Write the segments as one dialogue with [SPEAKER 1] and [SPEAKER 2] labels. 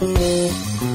[SPEAKER 1] Música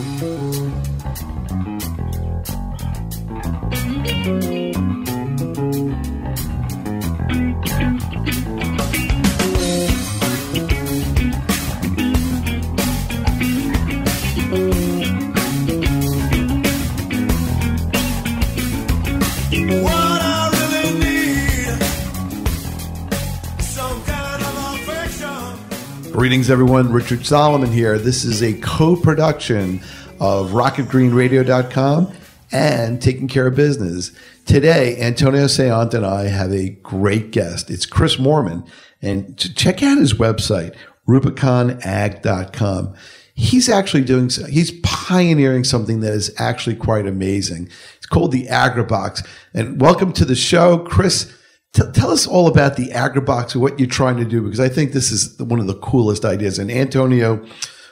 [SPEAKER 1] Greetings, everyone. Richard Solomon here. This is a co production of RockItGreenRadio.com and Taking Care of Business. Today, Antonio Saillant and I have a great guest. It's Chris Moorman. And check out his website, RubiconAg.com. He's actually doing, he's pioneering something that is actually quite amazing. It's called the AgriBox. And welcome to the show, Chris. T- tell us all about the AgriBox and what you're trying to do, because I think this is one of the coolest ideas. And Antonio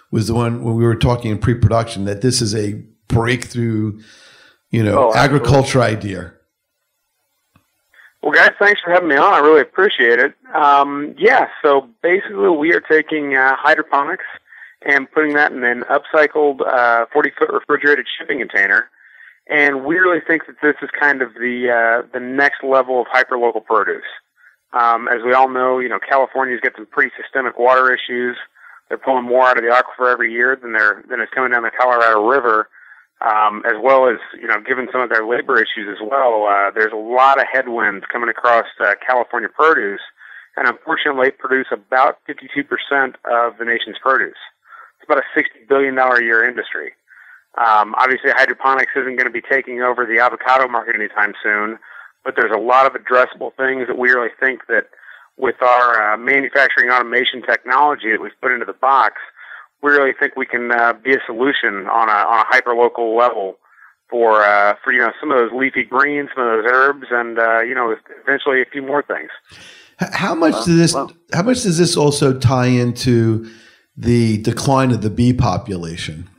[SPEAKER 1] was the one when we were talking in pre-production that this is a breakthrough, you know, oh, agriculture idea.
[SPEAKER 2] Well, guys, thanks for having me on. I really appreciate it. Um, yeah, so basically, we are taking uh, hydroponics and putting that in an upcycled uh, 40 foot refrigerated shipping container and we really think that this is kind of the uh, the next level of hyperlocal produce. Um, as we all know, you know California's got some pretty systemic water issues. They're pulling more out of the aquifer every year than they're than is coming down the Colorado River, um, as well as you know, given some of their labor issues as well. Uh, there's a lot of headwinds coming across uh, California produce, and unfortunately, produce about 52% of the nation's produce. It's about a 60 billion dollar a year industry. Um, obviously, hydroponics isn't going to be taking over the avocado market anytime soon, but there's a lot of addressable things that we really think that with our uh, manufacturing automation technology that we've put into the box, we really think we can uh, be a solution on a on a hyper local level for uh, for you know some of those leafy greens, some of those herbs, and uh, you know eventually a few more things.
[SPEAKER 1] How much well, does this? Well, how much does this also tie into the decline of the bee population?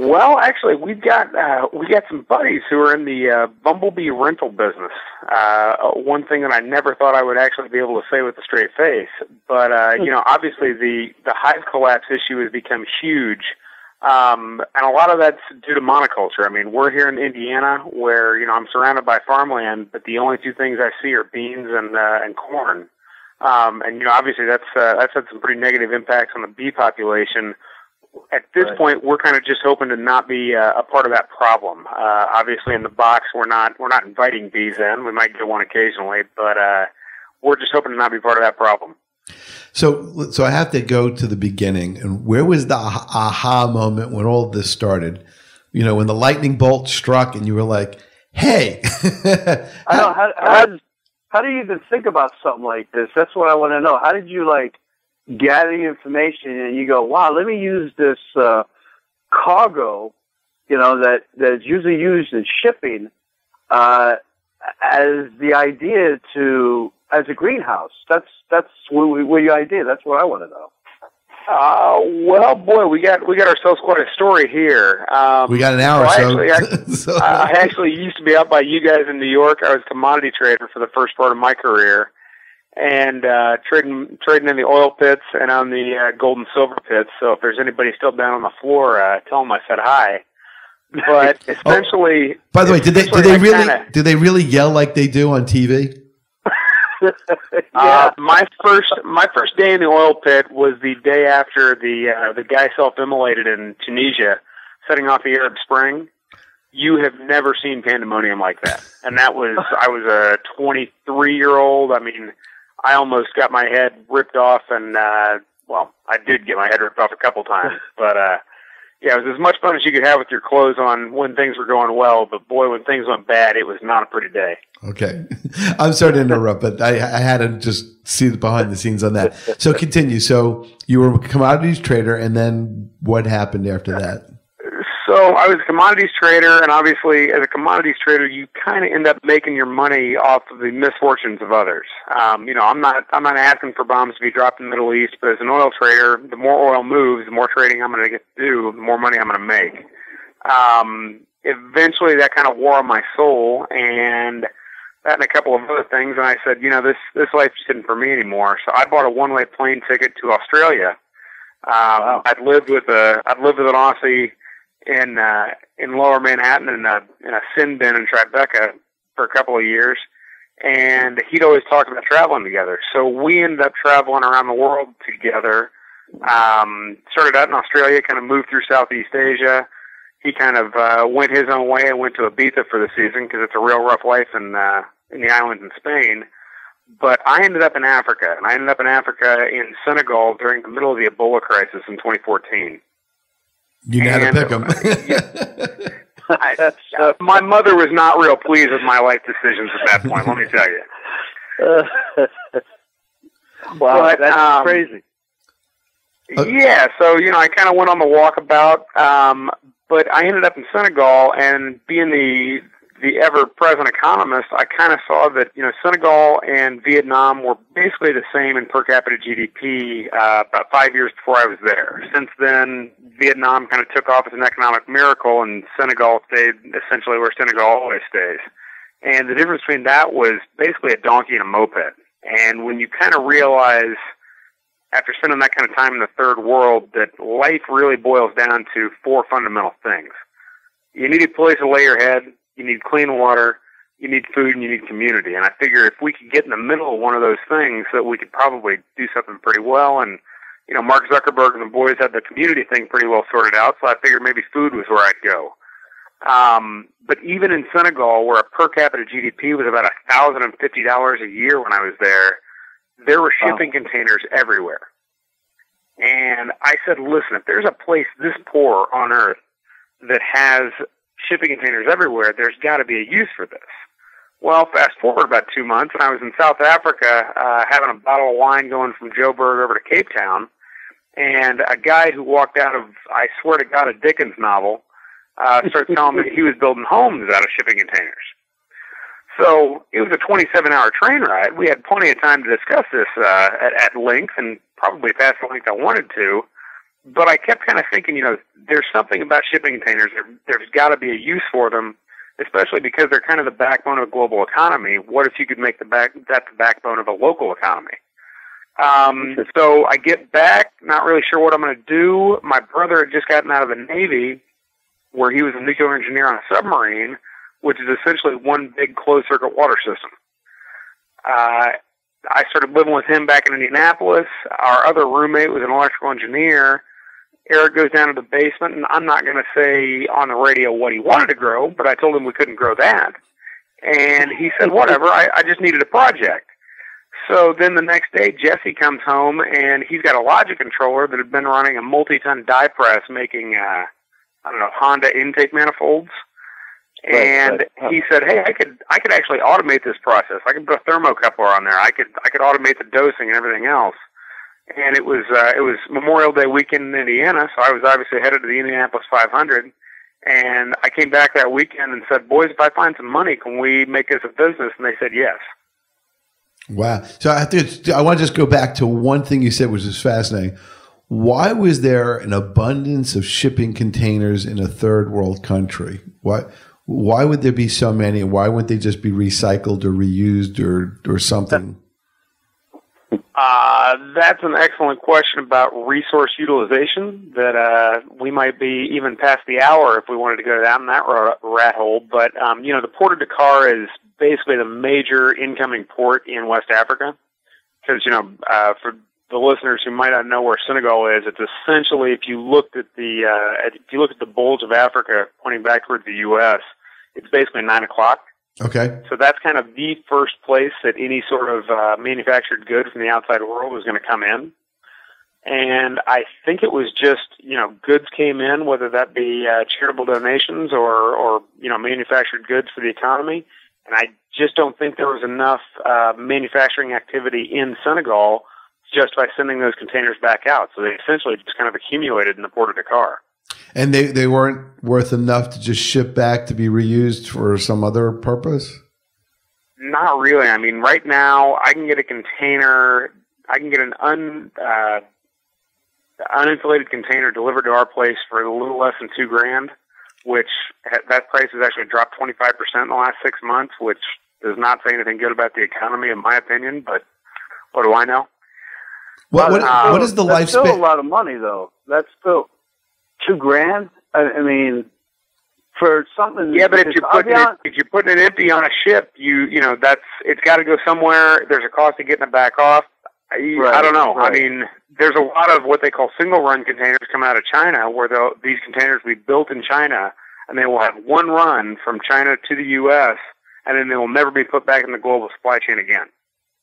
[SPEAKER 2] Well, actually, we've got uh, we got some buddies who are in the uh, bumblebee rental business. Uh, one thing that I never thought I would actually be able to say with a straight face, but uh, you know, obviously the the hive collapse issue has become huge, um, and a lot of that's due to monoculture. I mean, we're here in Indiana, where you know I'm surrounded by farmland, but the only two things I see are beans and uh, and corn. Um, and you know, obviously that's uh, that's had some pretty negative impacts on the bee population at this right. point, we're kind of just hoping to not be uh, a part of that problem. Uh, obviously, in the box, we're not we're not inviting bees in. We might get one occasionally, but uh, we're just hoping to not be part of that problem.
[SPEAKER 1] So, so I have to go to the beginning. And where was the aha moment when all this started? You know, when the lightning bolt struck, and you were like, "Hey!"
[SPEAKER 3] I know how, how, how do you even think about something like this? That's what I want to know. How did you like? Gather the information and you go, wow, let me use this uh, cargo, you know, that that is usually used in shipping uh, as the idea to as a greenhouse. That's that's what, what your idea. That's what I want to know.
[SPEAKER 2] Uh, well, boy, we got we got ourselves quite a story here. Um,
[SPEAKER 1] we got an hour.
[SPEAKER 2] So, actually, I, so. I actually used to be out by you guys in New York. I was a commodity trader for the first part of my career, and uh, trading trading in the oil pits and on the uh, gold and silver pits. So if there's anybody still down on the floor, uh, tell them I said hi. But oh, essentially,
[SPEAKER 1] oh, by the way, did they did they I really kinda, did they really yell like they do on TV?
[SPEAKER 2] Yeah. uh, my first my first day in the oil pit was the day after the uh, the guy self-immolated in Tunisia, setting off the Arab Spring. You have never seen pandemonium like that, and that was I was a 23 year old. I mean, I almost got my head ripped off, and uh, well, I did get my head ripped off a couple times, but uh, yeah, it was as much fun as you could have with your clothes on when things were going well. But boy, when things went bad, it was not a pretty day.
[SPEAKER 1] Okay, I'm sorry to interrupt, but I, I had to just see the behind the scenes on that. So continue. So you were a commodities trader, and then what happened after that?
[SPEAKER 2] So I was a commodities trader, and obviously, as a commodities trader, you kind of end up making your money off of the misfortunes of others. Um, you know, I'm not I'm not asking for bombs to be dropped in the Middle East, but as an oil trader, the more oil moves, the more trading I'm going to get to do, the more money I'm going to make. Um, eventually, that kind of wore on my soul, and that and a couple of other things. And I said, you know, this this life just isn't for me anymore. So I bought a one way plane ticket to Australia Um, wow. I'd lived with a I'd lived with an Aussie in uh, in Lower Manhattan in a in a sin bin in Tribeca for a couple of years, and he'd always talk about traveling together. So we ended up traveling around the world together. Um, started out in Australia, kind of moved through Southeast Asia. He kind of uh, went his own way and went to Ibiza for the season because it's a real rough life in uh, in the islands in Spain. But I ended up in Africa, and I ended up in Africa in Senegal during the middle of the Ebola crisis in 2014.
[SPEAKER 1] You had to pick them.
[SPEAKER 2] I, uh, my mother was not real pleased with my life decisions at that point. let me tell you.
[SPEAKER 3] wow, but, that's um, crazy.
[SPEAKER 2] Yeah, so you know, I kind of went on the walkabout, um, but I ended up in Senegal, and being the the ever-present economist, I kind of saw that you know Senegal and Vietnam were basically the same in per capita GDP uh, about five years before I was there. Since then, Vietnam kind of took off as an economic miracle, and Senegal stayed essentially where Senegal always stays. And the difference between that was basically a donkey and a moped. And when you kind of realize after spending that kind of time in the third world that life really boils down to four fundamental things. You need a place to lay your head you need clean water, you need food, and you need community. And I figure if we could get in the middle of one of those things, that we could probably do something pretty well. And you know, Mark Zuckerberg and the boys had the community thing pretty well sorted out, so I figured maybe food was where I'd go. Um, but even in Senegal, where a per capita GDP was about a thousand and fifty dollars a year when I was there, there were shipping wow. containers everywhere. And I said, listen, if there's a place this poor on earth that has shipping containers everywhere, there's got to be a use for this. Well, fast forward about two months, and I was in South Africa uh, having a bottle of wine going from Joburg over to Cape Town, and a guy who walked out of, I swear to God, a Dickens novel, uh, started telling me he was building homes out of shipping containers. So it was a 27 hour train ride. We had plenty of time to discuss this uh, at, at length and probably past the length I wanted to but I kept kind of thinking, you know, there's something about shipping containers. There, there's got to be a use for them, especially because they're kind of the backbone of a global economy. What if you could make the back that the backbone of a local economy? Um, so I get back, not really sure what I'm going to do. My brother had just gotten out of the Navy, where he was a nuclear engineer on a submarine, which is essentially one big closed circuit water system. Uh, I started living with him back in Indianapolis. Our other roommate was an electrical engineer, Eric goes down to the basement, and I'm not going to say on the radio what he wanted to grow, but I told him we couldn't grow that. And he said, whatever, I, I just needed a project. So then the next day, Jesse comes home, and he's got a logic controller that had been running a multi-ton die press making, uh, I don't know, Honda intake manifolds. And right, right. he said, "Hey, I could I could actually automate this process. I could put a thermocoupler on there. I could I could automate the dosing and everything else." And it was uh, it was Memorial Day weekend in Indiana, so I was obviously headed to the Indianapolis 500. And I came back that weekend and said, "Boys, if I find some money, can we make this a business?" And they said yes.
[SPEAKER 1] Wow! So I I want to just go back to one thing you said, which is fascinating. Why was there an abundance of shipping containers in a third world country? Why? Why would there be so many? And why wouldn't they just be recycled or reused or or something?
[SPEAKER 2] Uh, that's an excellent question about resource utilization that uh, we might be even past the hour if we wanted to go down that rat hole. But, um, you know, the port of Dakar is basically the major incoming port in West Africa. Because, you know, uh, for the listeners who might not know where Senegal is, it's essentially, if you looked at the, uh, if you look at the bulge of Africa pointing back towards the U.S., it's basically nine o'clock.
[SPEAKER 1] Okay.
[SPEAKER 2] So that's kind of the first place that any sort of uh, manufactured good from the outside world was going to come in. And I think it was just, you know, goods came in, whether that be uh, charitable donations or, or, you know, manufactured goods for the economy. And I just don't think there was enough uh, manufacturing activity in Senegal just by sending those containers back out. So they essentially just kind of accumulated in the port of Dakar.
[SPEAKER 1] And they, they weren't worth enough to just ship back to be reused for some other purpose?
[SPEAKER 2] Not really. I mean, right now I can get a container, I can get an un, uh, uninsulated container delivered to our place for a little less than two grand, which that price has actually dropped 25% in the last six months, which does not say anything good about the economy in my opinion, but what do I know?
[SPEAKER 1] What, what, uh, what is the
[SPEAKER 3] that's
[SPEAKER 1] lifespan?
[SPEAKER 3] Still a lot of money, though. That's still two grand. I, I mean, for something.
[SPEAKER 2] Yeah, but if you're putting it, if you're putting it empty on a ship, you you know that's it's got to go somewhere. There's a cost of getting it back off. I, right, I don't know. Right. I mean, there's a lot of what they call single run containers come out of China, where these containers will be built in China, and they will have one run from China to the U.S., and then they will never be put back in the global supply chain again.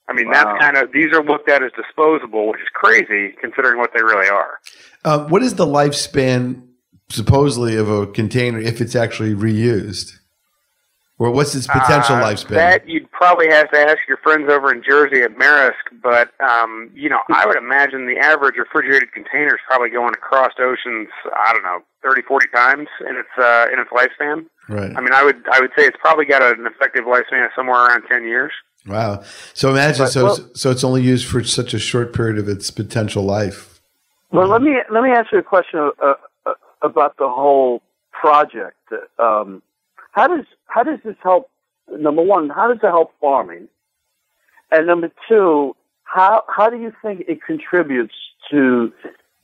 [SPEAKER 2] I mean, wow. that's kind of these are looked at as disposable, which is crazy considering what they really are.
[SPEAKER 1] Uh, what is the lifespan supposedly of a container if it's actually reused? Or what's its potential uh, lifespan?
[SPEAKER 2] That you'd probably have to ask your friends over in Jersey at Maersk, but um, you know, I would imagine the average refrigerated container is probably going across oceans. I don't know, 30, 40 times in its uh, in its lifespan.
[SPEAKER 1] Right.
[SPEAKER 2] I mean, I would I would say it's probably got an effective lifespan of somewhere around ten years.
[SPEAKER 1] Wow. So imagine but, so well, so it's only used for such a short period of its potential life.
[SPEAKER 3] Well, let me let me ask you a question uh, uh, about the whole project. Um, how does how does this help? Number one, how does it help farming? And number two, how how do you think it contributes to,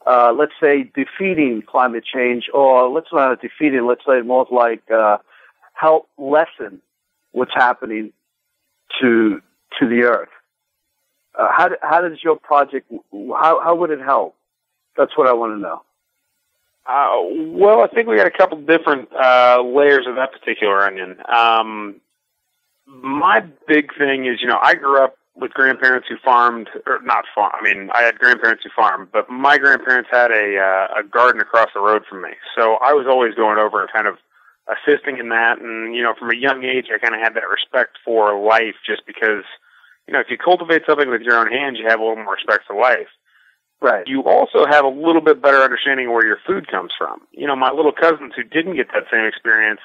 [SPEAKER 3] uh, let's say, defeating climate change, or let's not defeating, let's say more like uh, help lessen what's happening to to the earth. Uh, how how does your project how how would it help? That's what I want to know.
[SPEAKER 2] Uh, well, I think we got a couple different uh, layers of that particular onion. Um, my big thing is, you know, I grew up with grandparents who farmed, or not farm. I mean, I had grandparents who farmed, but my grandparents had a uh, a garden across the road from me, so I was always going over and kind of assisting in that. And, you know, from a young age, I kind of had that respect for life just because, you know, if you cultivate something with your own hands, you have a little more respect for life.
[SPEAKER 3] Right.
[SPEAKER 2] You also have a little bit better understanding of where your food comes from. You know, my little cousins who didn't get that same experience,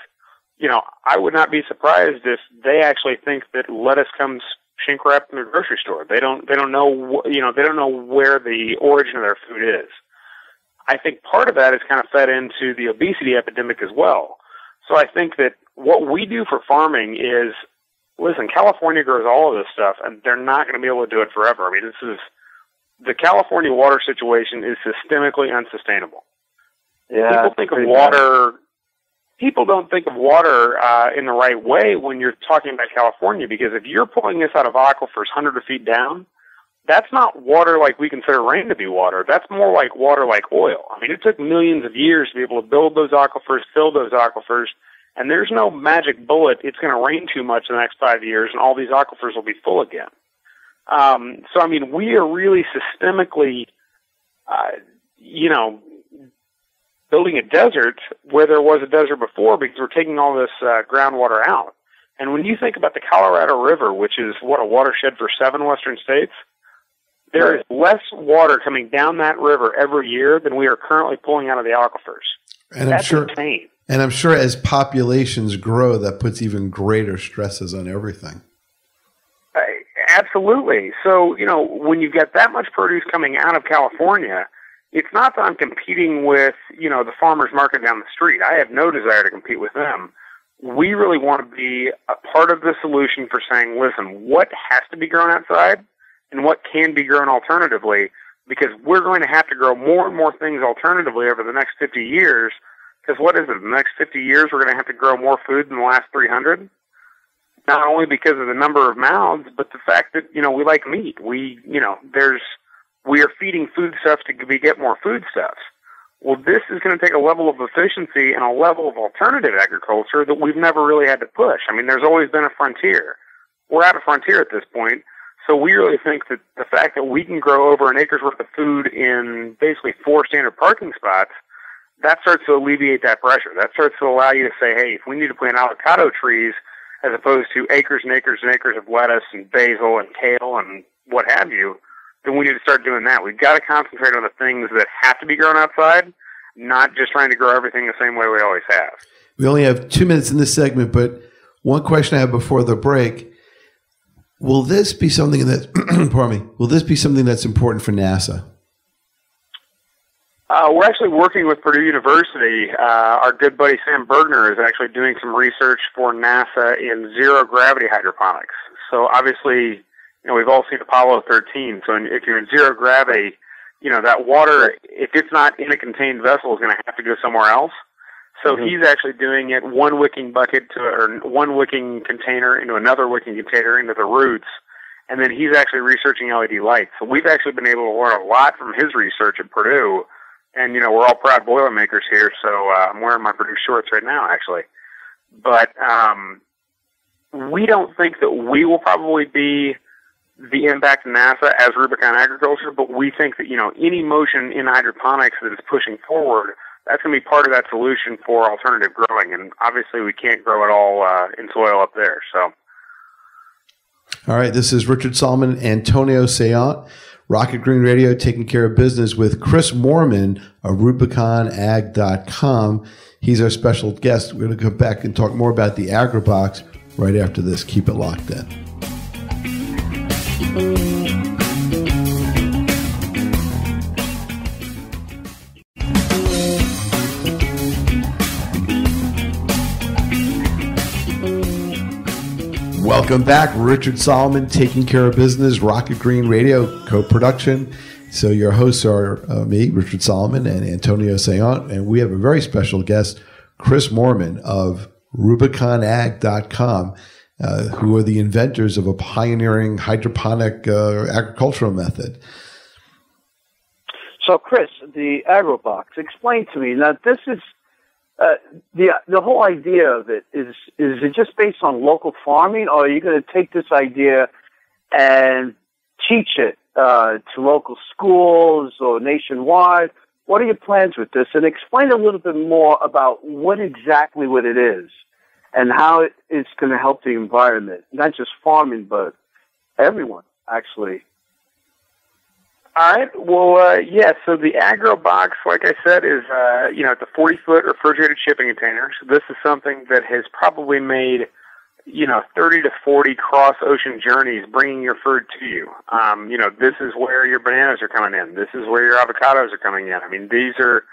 [SPEAKER 2] you know, I would not be surprised if they actually think that lettuce comes shrink wrapped in the grocery store. They don't, they don't know, you know, they don't know where the origin of their food is. I think part of that is kind of fed into the obesity epidemic as well. So I think that what we do for farming is, listen, California grows all of this stuff, and they're not going to be able to do it forever. I mean, this is the California water situation is systemically unsustainable.
[SPEAKER 3] Yeah,
[SPEAKER 2] people think of water. Bad. People don't think of water uh, in the right way when you're talking about California, because if you're pulling this out of aquifers hundreds of feet down, that's not water like we consider rain to be water. That's more like water like oil. I mean, it took millions of years to be able to build those aquifers, fill those aquifers, and there's no magic bullet. It's going to rain too much in the next five years, and all these aquifers will be full again. Um, so, I mean, we are really systemically, uh, you know, building a desert where there was a desert before because we're taking all this uh, groundwater out. And when you think about the Colorado River, which is what a watershed for seven western states, there is less water coming down that river every year than we are currently pulling out of the aquifers.
[SPEAKER 1] And
[SPEAKER 2] That's
[SPEAKER 1] I'm sure,
[SPEAKER 2] insane.
[SPEAKER 1] And I'm sure as populations grow, that puts even greater stresses on everything.
[SPEAKER 2] Uh, absolutely. So, you know, when you've got that much produce coming out of California, it's not that I'm competing with, you know, the farmer's market down the street. I have no desire to compete with them. We really want to be a part of the solution for saying, listen, what has to be grown outside and what can be grown alternatively because we're going to have to grow more and more things alternatively over the next 50 years. Because what is it? The next 50 years, we're going to have to grow more food than the last 300. Not only because of the number of mouths, but the fact that you know we like meat. We you know there's we are feeding foodstuffs to be get more foodstuffs. Well, this is going to take a level of efficiency and a level of alternative agriculture that we've never really had to push. I mean, there's always been a frontier. We're at a frontier at this point, so we really think that the fact that we can grow over an acre's worth of food in basically four standard parking spots, that starts to alleviate that pressure. That starts to allow you to say, hey, if we need to plant avocado trees as opposed to acres and acres and acres of lettuce and basil and kale and what have you, then we need to start doing that. We've got to concentrate on the things that have to be grown outside, not just trying to grow everything the same way we always have.
[SPEAKER 1] We only have two minutes in this segment, but one question I have before the break Will this be something that, pardon me, will this be something that's important for NASA?
[SPEAKER 2] Uh, we're actually working with Purdue University. Uh, our good buddy Sam Bergner is actually doing some research for NASA in zero gravity hydroponics. So obviously, you know, we've all seen Apollo 13. So if you're in zero gravity, you know, that water, if it's not in a contained vessel, is going to have to go somewhere else. So mm-hmm. he's actually doing it one wicking bucket to, or one wicking container into another wicking container into the roots. And then he's actually researching LED lights. So we've actually been able to learn a lot from his research at Purdue. And, you know, we're all proud Boilermakers here. So, uh, I'm wearing my Purdue shorts right now, actually. But, um, we don't think that we will probably be the impact of NASA as Rubicon Agriculture, but we think that, you know, any motion in hydroponics that is pushing forward, that's going to be part of that solution for alternative growing. And obviously we can't grow it all uh, in soil up there. So.
[SPEAKER 1] All right. This is Richard Solomon, Antonio Saillant, Rock It Green Radio, taking care of business with Chris Moorman of RubiconAg.com. He's our special guest. We're going to come back and talk more about the AgriBox right after this. Keep it locked in. Welcome back. Richard Solomon, Taking Care of Business, Rock It Green Radio co production. So, your hosts are uh, me, Richard Solomon, and Antonio Saillant. And we have a very special guest, Chris Moorman of RubiconAg.com uh, who are the inventors of a pioneering hydroponic uh, agricultural method.
[SPEAKER 3] So, Chris, the AgriBox, explain to me now. This is uh, the the whole idea of it is is it just based on local farming, or are you going to take this idea and teach it uh, to local schools or nationwide? What are your plans with this? And explain a little bit more about what exactly what it is and how it's going to help the environment, not just farming, but everyone, actually.
[SPEAKER 2] All right. Well, uh, yeah. So the AgriBox, like I said, is uh, you know a 40 foot refrigerated shipping container. So this is something that has probably made you know 30 to 40 cross ocean journeys bringing your food to you. Um, you know this is where your bananas are coming in. This is where your avocados are coming in. I mean these are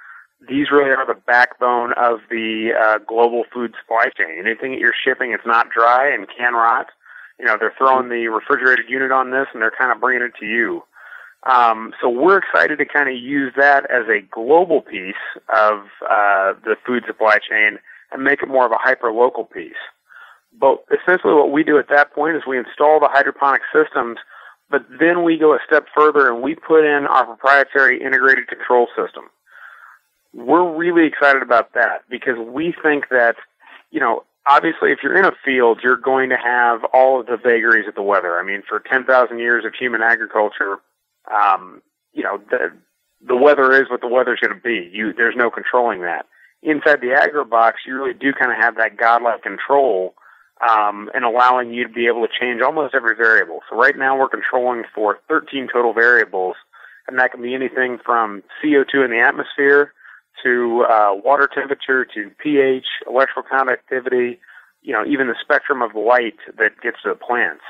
[SPEAKER 2] these really are the backbone of the uh, global food supply chain. Anything that you're shipping, it's not dry and can rot. You know, they're throwing the refrigerated unit on this and they're kind of bringing it to you. Um, so we're excited to kind of use that as a global piece of uh, the food supply chain and make it more of a hyper local piece. But essentially, what we do at that point is we install the hydroponic systems, but then we go a step further and we put in our proprietary integrated control system we're really excited about that because we think that, you know, obviously if you're in a field, you're going to have all of the vagaries of the weather. I mean, for 10,000 years of human agriculture, um, you know, the, the weather is what the weather's going to be. You, there's no controlling that. Inside the AgriBox, you really do kind of have that godlike control, um, and allowing you to be able to change almost every variable. So right now we're controlling for 13 total variables, and that can be anything from CO2 in the atmosphere to uh, water temperature to pH, electrical conductivity, you know, even the spectrum of light that gets to the plants.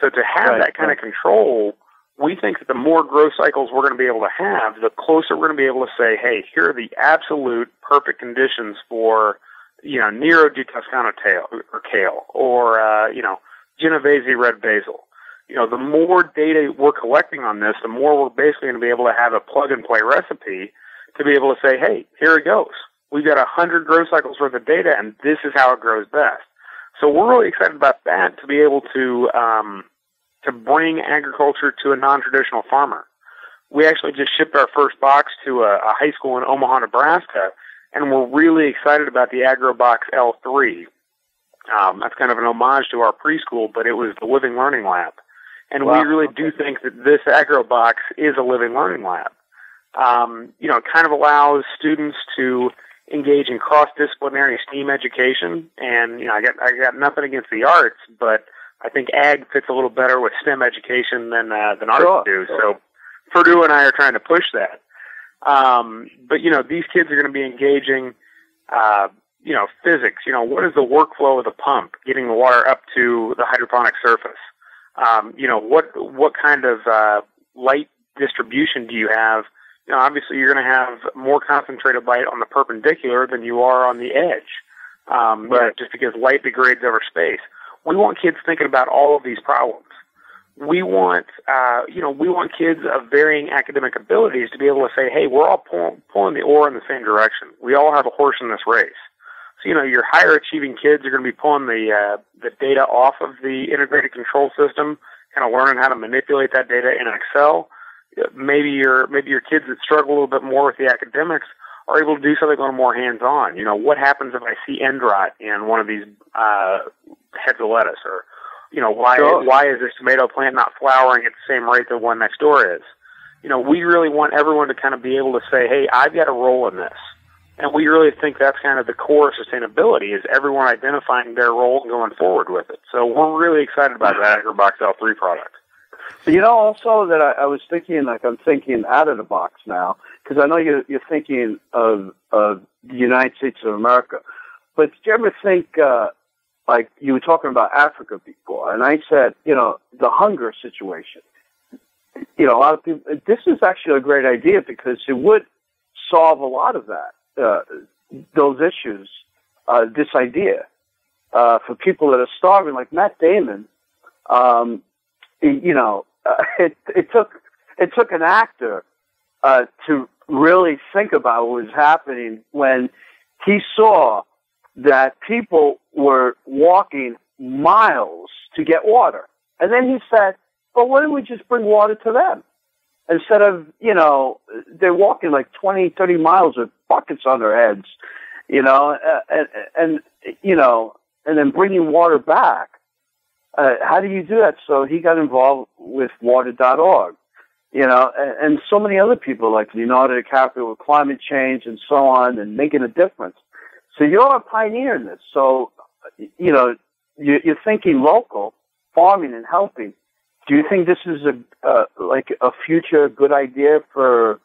[SPEAKER 2] So to have right, that kind of control, we think that the more growth cycles we're going to be able to have, the closer we're going to be able to say, hey, here are the absolute perfect conditions for, you know, Nero di Toscano tail, or kale, or, uh, you know, Genovese red basil. You know, the more data we're collecting on this, the more we're basically going to be able to have a plug and play recipe to be able to say, hey, here it goes. We've got a hundred growth cycles worth of data, and this is how it grows best. So we're really excited about that to be able to um, to bring agriculture to a non-traditional farmer. We actually just shipped our first box to a, a high school in Omaha, Nebraska, and we're really excited about the AgriBox L3. Um, that's kind of an homage to our preschool, but it was the Living Learning Lab. And wow. we really do think that this AgriBox is a living learning lab um, you know, it kind of allows students to engage in cross-disciplinary STEAM education. And you know, I got I got nothing against the arts, but I think ag fits a little better with STEM education than uh, than sure, do. So Purdue and I are trying to push that. Um, but you know, these kids are going to be engaging. Uh, you know, physics. You know, what is the workflow of the pump getting the water up to the hydroponic surface? Um, you know, what what kind of uh, light distribution do you have you know, obviously you're going to have more concentrated light on the perpendicular than you are on the edge, um, right. you know, just because light degrades over space. We want kids thinking about all of these problems. we want, uh, you know, we want kids of varying academic abilities to be able to say, hey, we're all pulling, pulling the oar in the same direction. We all have a horse in this race. So, you know, your higher achieving kids are going to be pulling the, uh, the data off of the integrated control system, kind of learning how to manipulate that data in Excel. Maybe your, maybe your kids that struggle a little bit more with the academics are able to do something a little more hands-on. You know, what happens if I see end rot in one of these, uh, heads of lettuce or, you know, why sure. why is this tomato plant not flowering at the same rate the one next door is? You know, we really want everyone to kind of be able to say, hey, I've got a role in this. And we really think that's kind of the core of sustainability is everyone identifying their role and going forward with it. So we're really excited about that AgriBox L3 product.
[SPEAKER 3] You know, also that I, I was thinking, like I'm thinking out of the box now, because I know you're, you're thinking of, of the United States of America. But did you ever think, uh, like you were talking about Africa before, and I said, you know, the hunger situation. You know, a lot of people. This is actually a great idea because it would solve a lot of that, uh, those issues. Uh, this idea uh, for people that are starving, like Matt Damon. Um, you know, uh, it it took it took an actor uh, to really think about what was happening when he saw that people were walking miles to get water. And then he said, well, why don't we just bring water to them? Instead of, you know, they're walking like 20, 30 miles with buckets on their heads, you know, and, and, you know, and then bringing water back. Uh, how do you do that? So he got involved with water.org, you know, and, and so many other people like Leonardo DiCaprio with climate change and so on and making a difference. So you're a pioneer in this. So, you know, you're thinking local, farming and helping. Do you think this is a uh, like a future good idea for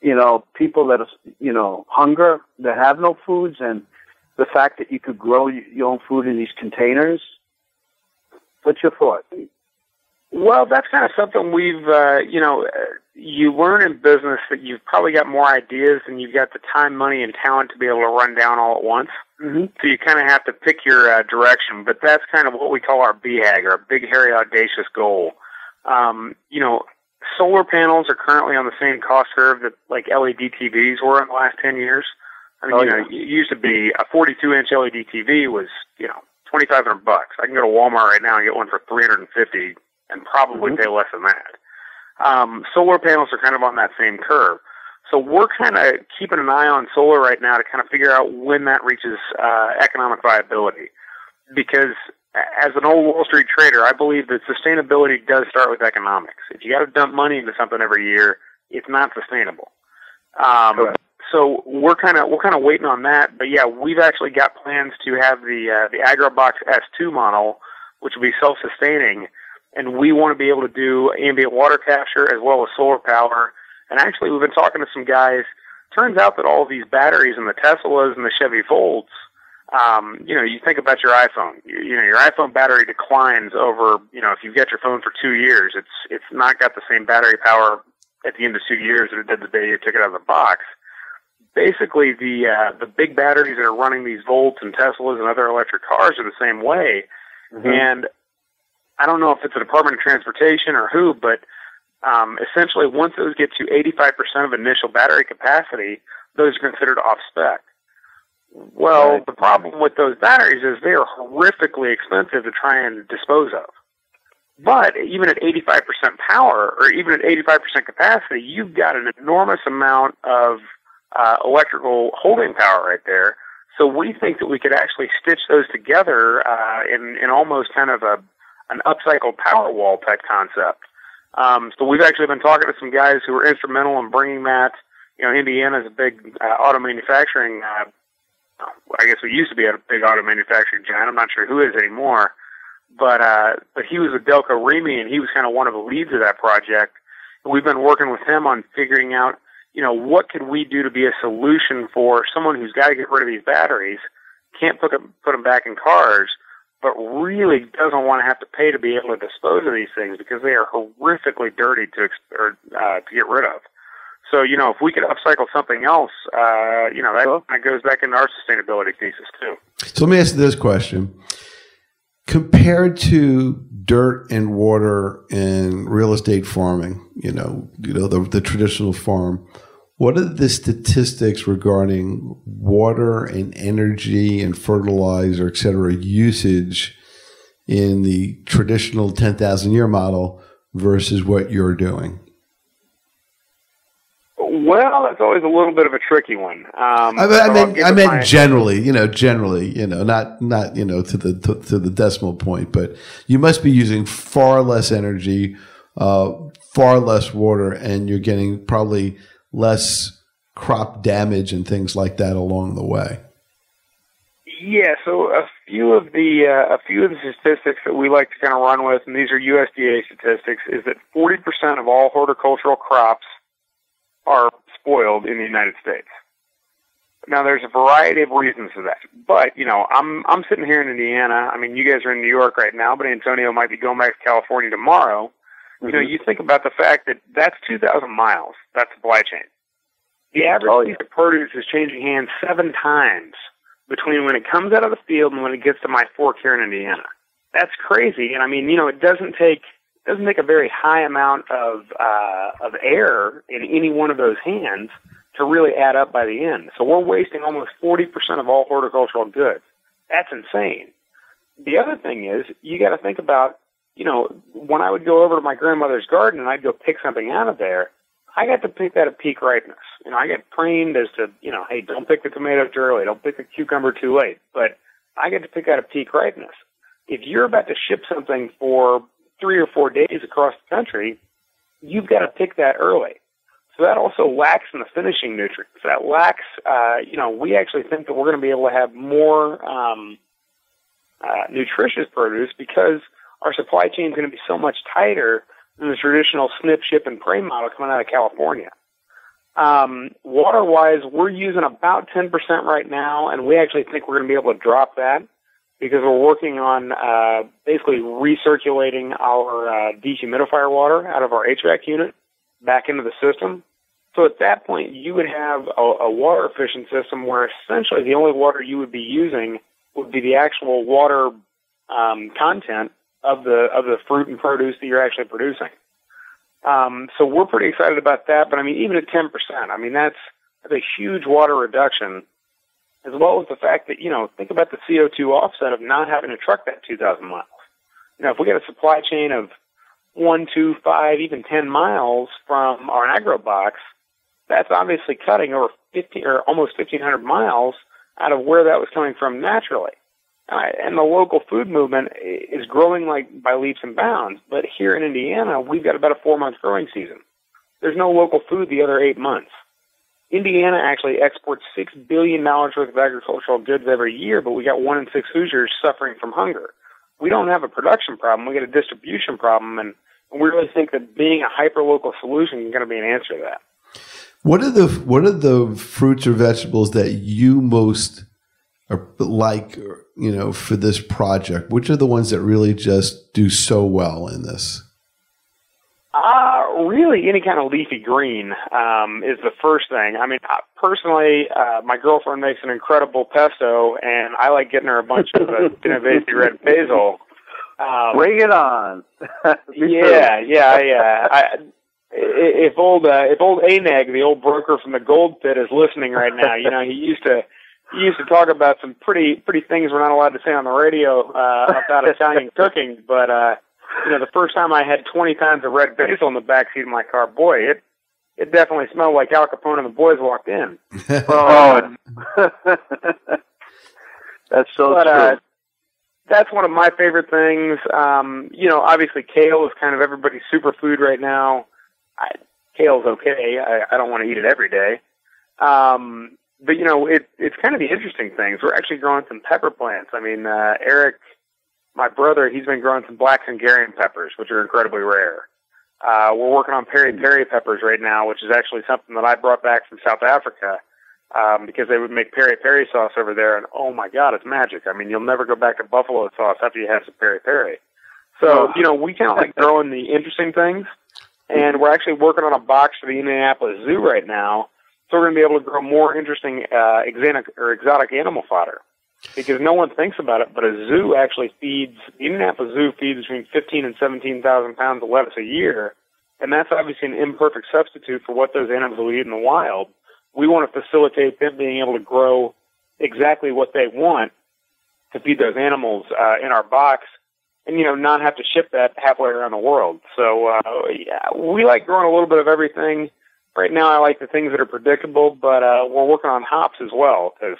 [SPEAKER 3] you know people that are you know hunger that have no foods and the fact that you could grow your own food in these containers? What's your thought?
[SPEAKER 2] Well, that's kind of something we've, uh, you know, uh, you learn in business that you've probably got more ideas and you've got the time, money, and talent to be able to run down all at once. Mm-hmm. So you kind of have to pick your uh, direction. But that's kind of what we call our BHAG, our big, hairy, audacious goal. Um, you know, solar panels are currently on the same cost curve that like LED TVs were in the last 10 years. I mean, oh, you know, yeah. it used to be a 42 inch LED TV was, you know, 2500 bucks. I can go to Walmart right now and get one for 350 and probably mm-hmm. pay less than that. Um, solar panels are kind of on that same curve. So we're kind of keeping an eye on solar right now to kind of figure out when that reaches uh, economic viability. Because as an old Wall Street trader, I believe that sustainability does start with economics. If you got to dump money into something every year, it's not sustainable. Um, so we're kind of we're kind of waiting on that. But yeah, we've actually got plans to have the uh, the AgriBox S2 model, which will be self-sustaining and we want to be able to do ambient water capture as well as solar power. And actually, we've been talking to some guys. Turns out that all these batteries in the Teslas and the Chevy Volts, um, you know, you think about your iPhone. You, you know, your iPhone battery declines over. You know, if you've got your phone for two years, it's it's not got the same battery power at the end of two years that it did the day you took it out of the box. Basically, the uh, the big batteries that are running these Volts and Teslas and other electric cars are the same way. Mm-hmm. And I don't know if it's the Department of Transportation or who, but um, essentially once those get to 85% of initial battery capacity, those are considered off spec. Well, right. the problem with those batteries is they are horrifically expensive to try and dispose of. But even at 85% power, or even at 85% capacity, you've got an enormous amount of uh, electrical holding power right there. So we think that we could actually stitch those together uh, in, in almost kind of a an upcycled power wall type concept. Um, so we've actually been talking to some guys who were instrumental in bringing that. You know, Indiana is a big uh, auto manufacturing. Uh, I guess we used to be a big auto manufacturing giant. I'm not sure who is anymore, but uh, but he was with Delco Remy, and he was kind of one of the leads of that project. And we've been working with him on figuring out, you know, what could we do to be a solution for someone who's got to get rid of these batteries, can't put them, put them back in cars, but really doesn't want to have to pay to be able to dispose of these things because they are horrifically dirty to or, uh, to get rid of. So you know, if we could upcycle something else, uh, you know, that, that goes back into our sustainability thesis too.
[SPEAKER 1] So let me ask you this question: compared to dirt and water and real estate farming, you know, you know the, the traditional farm. What are the statistics regarding water and energy and fertilizer, et cetera, usage in the traditional 10,000 year model versus what you're doing?
[SPEAKER 2] Well, that's always a little bit of a tricky one. Um,
[SPEAKER 1] I, I so mean, I meant generally, you know, generally, you know, not not you know to the to, to, the decimal point, but you must be using far less energy, uh, far less water, and you're getting probably less crop damage and things like that along the way.
[SPEAKER 2] Yeah, so a few of the uh, a few of the statistics that we like to kind of run with, and these are USDA statistics, is that 40% of all horticultural crops are spoiled in the United States. Now, there's a variety of reasons for that, but you know, I'm I'm sitting here in Indiana. I mean, you guys are in New York right now, but Antonio might be going back to California tomorrow. Mm-hmm. You know, mm-hmm. you think about the fact that that's 2,000 miles. That supply chain. The average oh, yeah. piece of produce is changing hands seven times between when it comes out of the field and when it gets to my fork here in Indiana. That's crazy. And I mean, you know, it doesn't take doesn't take a very high amount of uh, of air in any one of those hands to really add up by the end. So we're wasting almost 40% of all horticultural goods. That's insane. The other thing is you got to think about, you know, when I would go over to my grandmother's garden and I'd go pick something out of there, I got to pick that at peak ripeness. You know, I get trained as to, you know, hey, don't pick the tomato too early, don't pick the cucumber too late. But I get to pick out at peak ripeness. If you're about to ship something for three or four days across the country, you've got to pick that early. So that also lacks in the finishing nutrients. That lacks, uh, you know, we actually think that we're going to be able to have more um, uh, nutritious produce because our supply chain is going to be so much tighter than the traditional snip, ship, and pray model coming out of California. Um, water wise, we're using about 10% right now, and we actually think we're going to be able to drop that because we're working on uh, basically recirculating our uh, dehumidifier water out of our HVAC unit back into the system. So at that point, you would have a, a water efficient system where essentially the only water you would be using would be the actual water um, content of the of the fruit and produce that you're actually producing. Um, so we're pretty excited about that. But I mean, even at 10%, I mean that's that's a huge water reduction as well as the fact that, you know, think about the CO2 offset of not having to truck that 2,000 miles. You know, if we get a supply chain of one, two, five, even 10 miles from our agro box, that's obviously cutting over 50 or almost 1,500 miles out of where that was coming from naturally. Uh, and the local food movement is growing like by leaps and bounds. But here in Indiana, we've got about a four month growing season. There's no local food the other eight months. Indiana actually exports six billion dollars worth of agricultural goods every year, but we got one in six Hoosiers suffering from hunger. We don't have a production problem; we got a distribution problem, and we really think that being a hyper local solution is going to be an answer to that.
[SPEAKER 1] What are the what are the fruits or vegetables that you most are like, you know, for this project? Which are the ones that really just do so well in this?
[SPEAKER 2] Uh, really, any kind of leafy green um, is the first thing. I mean, personally, uh, my girlfriend makes an incredible pesto, and I like getting her a bunch of uh, Genovese red basil.
[SPEAKER 3] Um, Bring it on!
[SPEAKER 2] yeah, yeah, yeah. I, if old uh, if old Anag, the old broker from the gold pit, is listening right now, you know he used to he used to talk about some pretty pretty things we're not allowed to say on the radio uh, about Italian cooking, but. uh you know, the first time I had 20 times of red basil in the back seat of my car, boy, it it definitely smelled like Al Capone and the boys walked in.
[SPEAKER 3] oh, that's so but,
[SPEAKER 2] true. Uh, that's one of my favorite things. Um, you know, obviously kale is kind of everybody's superfood right now. I, kale's okay. I, I don't want to eat it every day. Um, but you know, it, it's kind of the interesting things. We're actually growing some pepper plants. I mean, uh, Eric my brother, he's been growing some black Hungarian peppers, which are incredibly rare. Uh, we're working on peri peri peppers right now, which is actually something that I brought back from South Africa, um, because they would make peri peri sauce over there, and oh my god, it's magic. I mean, you'll never go back to buffalo sauce after you have some peri peri. So, you know, we kind of like growing the interesting things, and we're actually working on a box for the Indianapolis Zoo right now, so we're going to be able to grow more interesting, uh, exotic, or exotic animal fodder. because no one thinks about it, but a zoo actually feeds, Indianapolis Zoo feeds between 15 and 17,000 pounds of lettuce a year. And that's obviously an imperfect substitute for what those animals will eat in the wild. We want to facilitate them being able to grow exactly what they want to feed those animals uh, in our box and, you know, not have to ship that halfway around the world. So uh, yeah, we like growing a little bit of everything. Right now I like the things that are predictable, but uh, we're working on hops as well because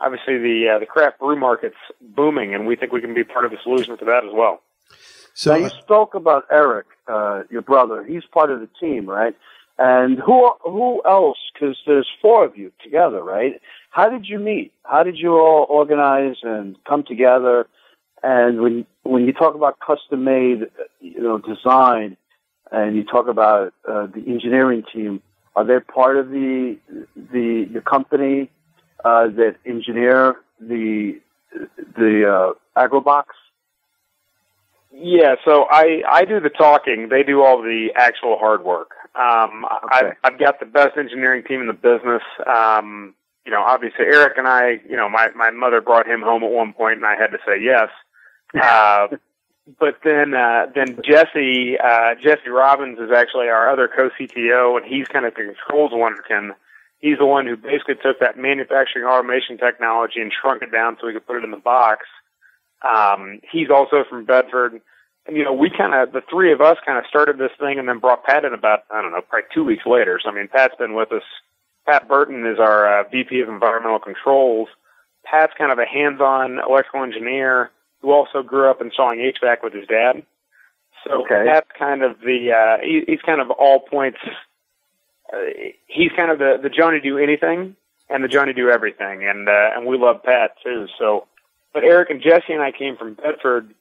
[SPEAKER 2] obviously the uh, the craft brew market's booming, and we think we can be part of the solution for that as well.
[SPEAKER 3] So now you spoke about Eric, uh, your brother. He's part of the team, right? And who who else? Because there's four of you together, right? How did you meet? How did you all organize and come together? And when when you talk about custom made, you know, design, and you talk about uh, the engineering team, are they part of the the your company uh, that engineer the the uh, agrobox?
[SPEAKER 2] Yeah, so I I do the talking. They do all the actual hard work. Um, okay. I've, I've got the best engineering team in the business. Um, you know, obviously Eric and I, you know, my my mother brought him home at one point, and I had to say yes. Uh, but then uh, then Jesse uh, Jesse Robbins is actually our other co-CTO, and he's kind of the controls wonderkin he's the one who basically took that manufacturing automation technology and shrunk it down so we could put it in the box. Um, he's also from Bedford. And, you know, we kind of, the three of us kind of started this thing and then brought Pat in about, I don't know, probably two weeks later. So, I mean, Pat's been with us. Pat Burton is our uh, VP of Environmental Controls. Pat's kind of a hands-on electrical engineer who also grew up installing HVAC with his dad. So okay. Pat's kind of the, uh, he, he's kind of all points uh, he's kind of the the Johnny do anything and the Johnny do everything, and uh, and we love Pat too. So, but Eric and Jesse and I came from Bedford,